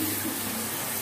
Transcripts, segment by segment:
いいかも。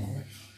life.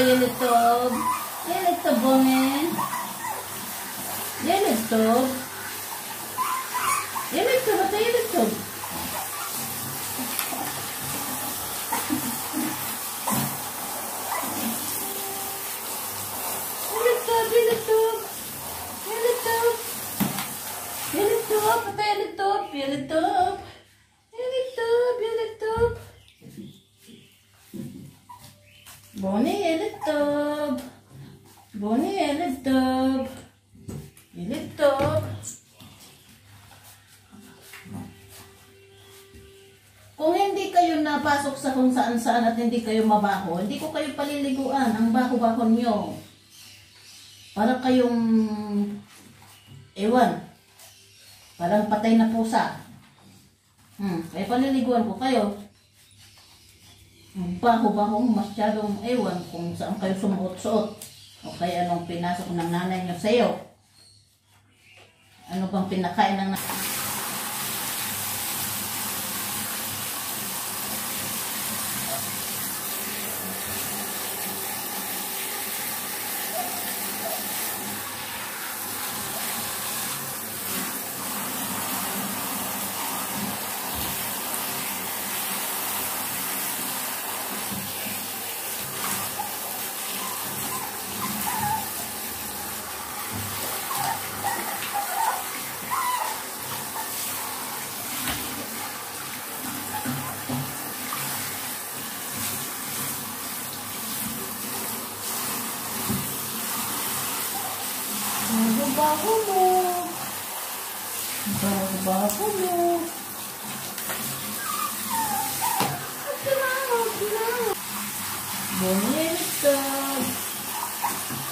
Oh, tayo nito. Yan ito, buni. Yan Bonnie YouTube, Bonnie YouTube, YouTube. Kung hindi kayo napasok sa kung saan saan at hindi kayo mabaho, hindi ko kayo paliliguan. Ang baho-baho nyo. Para kayong, ewan, Parang patay na pusa. Hmm, kaya paliliguan ko kayo. Ang Baho-baho masyadong ewan kung saan kayo sumuot-suot. O kaya anong pinasok ng nanay nyo sa'yo. Ano bang pinakain ng nanay? 뭐 바보모 바보모 뭐했어?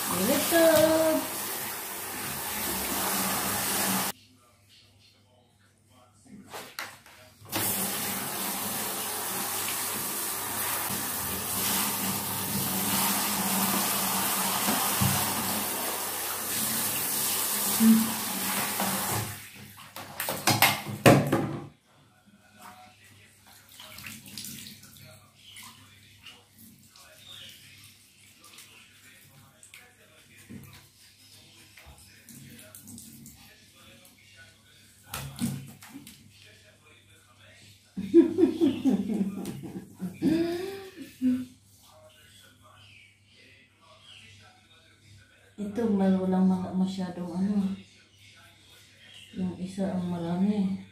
뭐했어? Ito, may walang masyadong ano. Yung isa ang marami.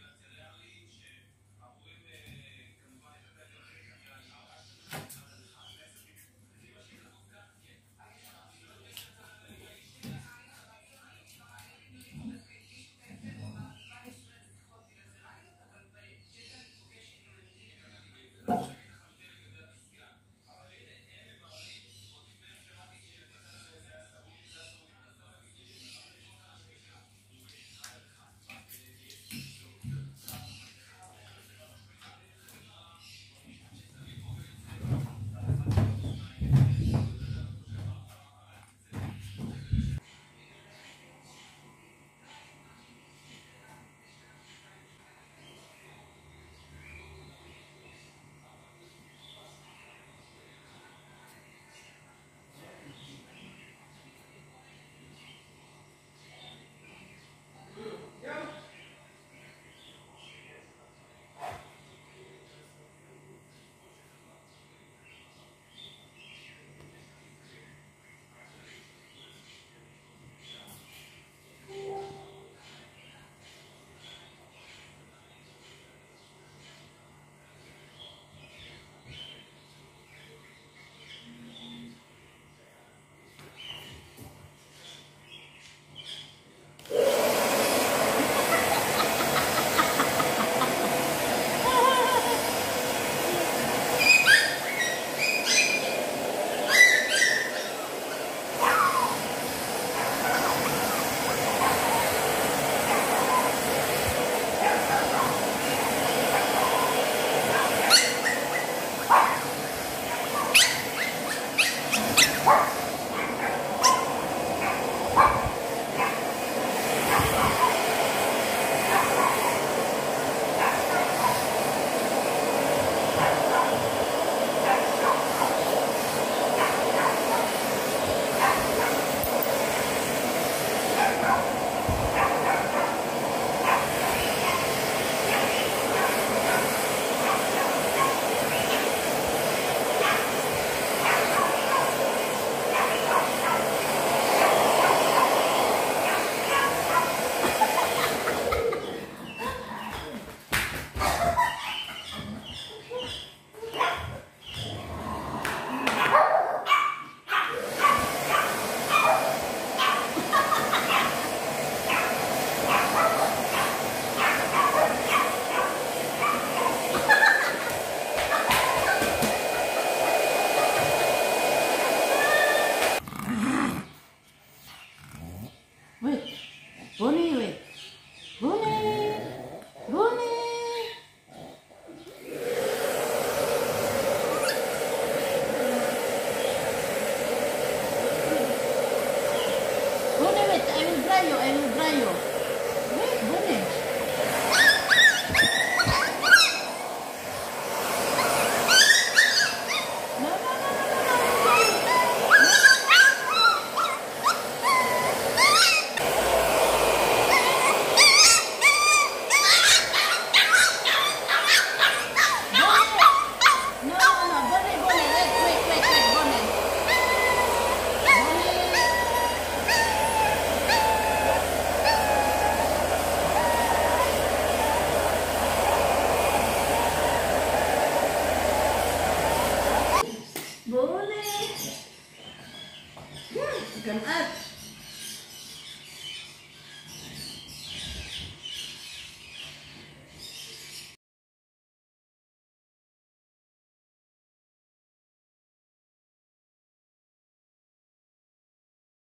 Wait. I will dry you.